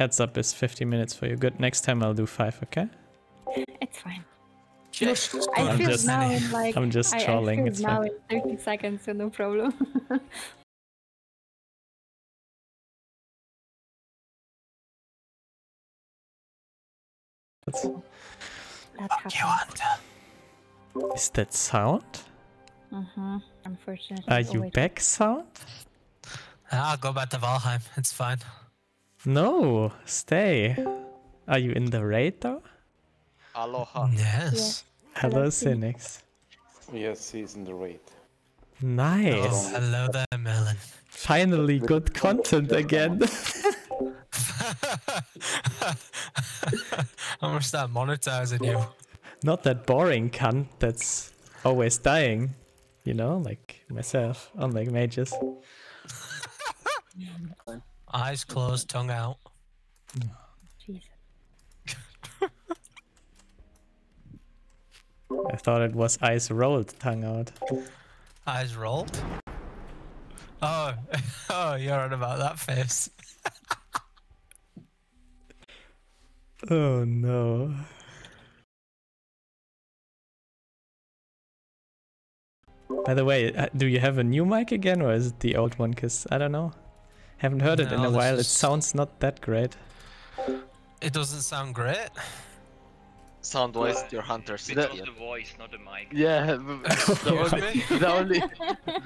heads up is 50 minutes for you. Good. Next time I'll do five. Okay. It's fine. Just I I'm feel just- now in like I'm just trolling, I it's feel now fine. in 30 seconds, so no problem. That's, that happens. is that sound? Mm-hmm. Unfortunately. Are you back, sound? I'll go back to Valheim. It's fine. No, stay. Are you in the raid though? Aloha. Yes. Hello, Hello, Cynics. Yes, he's in the raid. Nice. Oh, hello there, Melon. Finally, good content again. I'm gonna start monetizing you. Not that boring cunt that's always dying. You know, like myself, unlike mages. Eyes closed, tongue out. Jesus. I thought it was eyes rolled, tongue out. Eyes rolled. Oh, oh, you're on about that face. Oh no. By the way, uh, do you have a new mic again, or is it the old one? Cause I don't know. Haven't heard it in a this while. It sounds not that great. It doesn't sound great. Sound wise, your hunter It city. the voice, not the mic. Yeah, the, the only, the only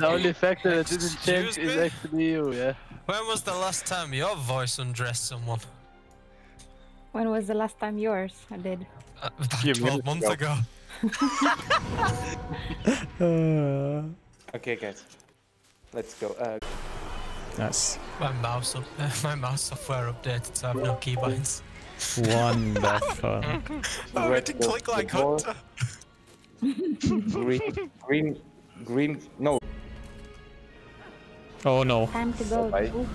the only factor that didn't change Excuse is actually you. Yeah. When was the last time your voice undressed someone? When was the last time yours? I did. Uh, Few 12 months ago. ago. Uh, Okay, guys, let's go. Uh, nice. My mouse, up, my mouse software updated, so I have no keybinds. Wonderful. I Red had to click like. Hunter. green, green, green. No, oh no. Time to go. Bye. Ooh,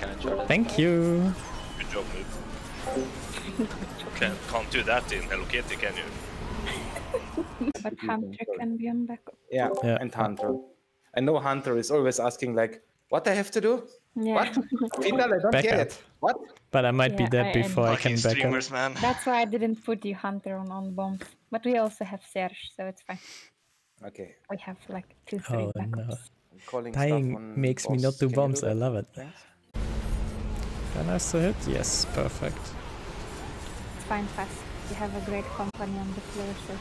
Can I try? Thank you. Good job, move. Can, can't do that in Hello Kitty, can you? But Hunter can be on backup. yeah, Yeah. and Hunter. I know Hunter is always asking like, "What I have to do? Yeah. What? Findal, I don't Back get it. What? But I might be dead I- I before I, Fucking can back up. streamers, man. That's why I didn't put you Hunter on on bombs. But we also have Serge, so it's fine. Okay, We have like two, three Oh, no. backups. I'm calling stuff Dying on makes me not do Can you bombs. I love it. Thanks. Can I still hit? Yes, perfect. It's fine, fast. You have a great company on the floor, so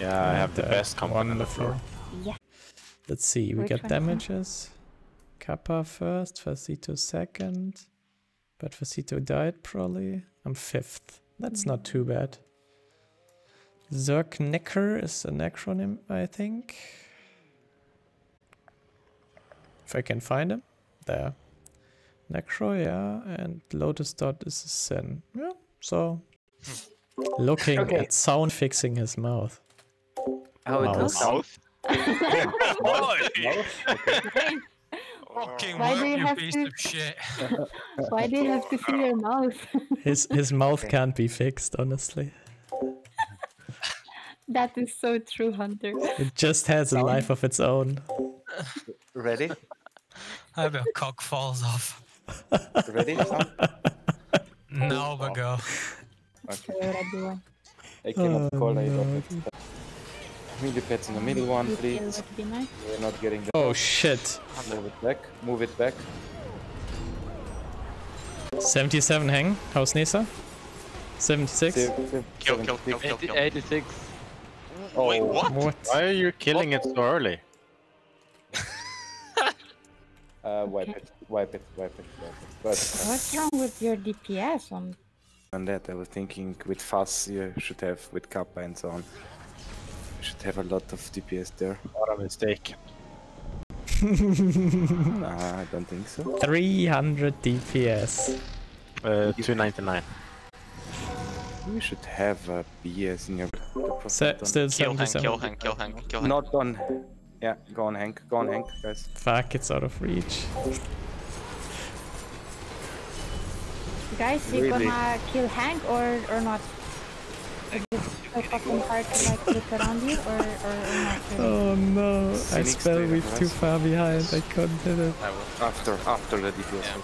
Yeah, I have the And, uh, best company on the floor. wonderful. yeah. Let's see, we Which got damages. Kappa first, Facito second. But Facito died probably. I'm fifth. That's not too bad. Zerk Necker is an acronym, I think. If I can find him. There. Necro, yeah, and Lotus Dot is a sin. Yeah, so. Hmm. Looking Okay. at sound fixing his mouth. How it Mouse. looks. Oi! Fucking Why do you you have piece to- of shit. Why do you have to see your mouth? His his mouth can't be fixed, honestly. that is so true, Hunter. It just has a life of its own. Ready? I hope your cock falls off. Ready? Sam? No, but go. So ready one. I cannot Oh, call it. No. Millipads in the middle one, You please. would be nice. We're not getting the Oh shit. Move it back. Move it back. 77 hang. How's Nisa? 76? Save- save- Kill, kill, kill, kill, kill. 86. Oh, Wait, what? What? Why are you killing it so early? Uh, wipe it, wipe it, wipe it, wipe it. But What's wrong with your DPS on? on that, I was thinking with Fuss you should have with Kappa and so on. You should have a lot of DPS there. What a mistake. Nah, I don't think so. 300 DPS. Uh, 299. You should have a BS in your. Se- still Kill Hank, kill Hank, kill Hank, kill Hank. Not on. Yeah, go on, Hank. Go on, Hank, guys. Fuck, it's out of reach. Guys, you Really? gonna kill Hank or or not? fucking hard to like around you or, or. Oh no, I fell with too far behind, I couldn't hit it. After, after the DPS. Yeah.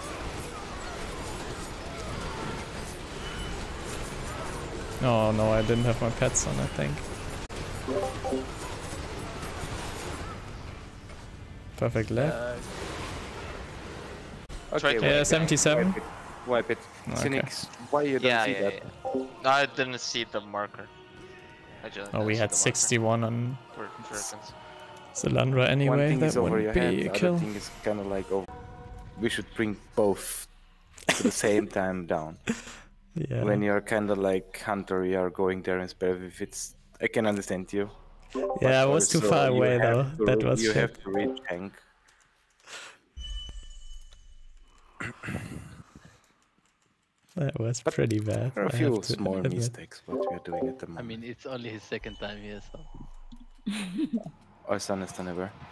Oh no, I didn't have my pets on, I think. Perfect left. Uh, okay, yeah, 77. Wipe it. Wipe it. Okay. Cynics, why you don't yeah, see yeah, that? Yeah. I didn't see the marker. I Oh, we had 61 on marker for- for seconds. Zelandra One anyway. thing That is over wouldn't your be head, a other kill. thing is kind of like over. We should bring both to the same time down. Yeah. When you're kind of like hunter, you are going there instead of if it's. I can understand you. yeah, I was too also far away though. to- That was You shit. have to reach tank. That was But pretty bad. There are a few small admit. mistakes what we are doing at the moment. I mean, it's only his second time here, so. Or son is never. Oh,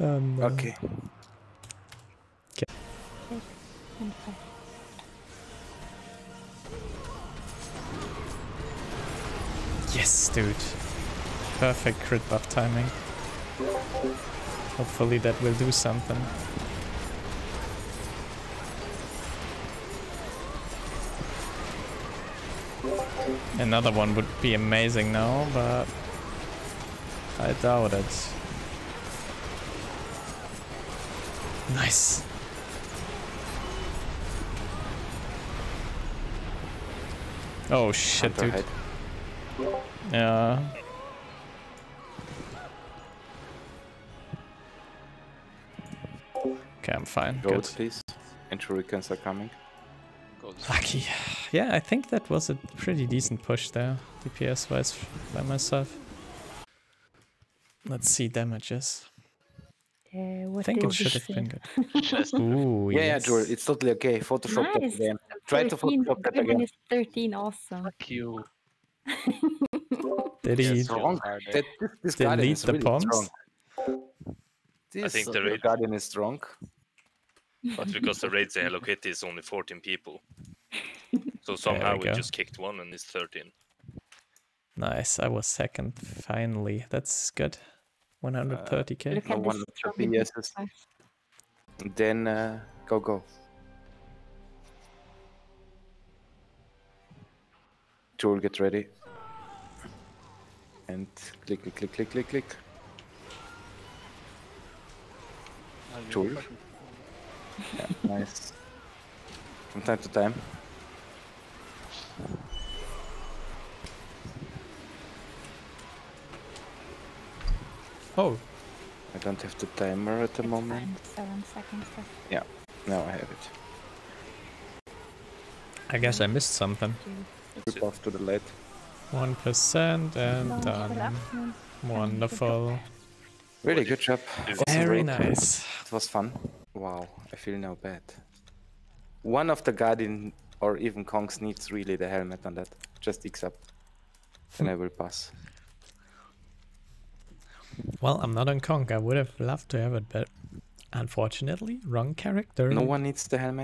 no. Um, uh, okay. And five. Yes, dude. Perfect crit buff timing. Hopefully that will do something. Another one would be amazing now, but I doubt it. Nice. Oh shit, dude. head. Yeah. Okay, I'm fine. Goat, Good. please. And shurikens are coming. Lucky. Yeah, I think that was a pretty decent push there, DPS wise, by myself. Let's see damages. Uh, I think it should you have been good. Ooh, Yeah, yeah, yes. Joel, it's totally okay. Photoshop that Nice. again. Try to 13, Photoshop that again. is 13, awesome. Fuck you. Did he? Yes, wrong. eh? That, this this Delete is the really bombs? strong. This think the guardian is strong. But because the raids in Hello Kitty is only 14 people. So somehow we go. just kicked one and it's 13. Nice. I was second. Finally, that's good. 130k. Look No one this with strong 30 yeses. Then uh, go go. Tool, get ready. And click, click, click, click, click, click. Joel. Yeah, nice. From time to time. Oh, I don't have the timer at the It's moment. fine, Seven seconds left. Now I have it. I guess I missed something. Rip off to the light. 1% and done. left one. Wonderful. Really good job. Very nice. It was fun. Wow, I feel now bad. One of the Guardian or even Kongs needs really the helmet on that. Just X up. Then I will pass. Well, I'm not on Kong. I would have loved to have it, but unfortunately, wrong character. No one needs the helmet.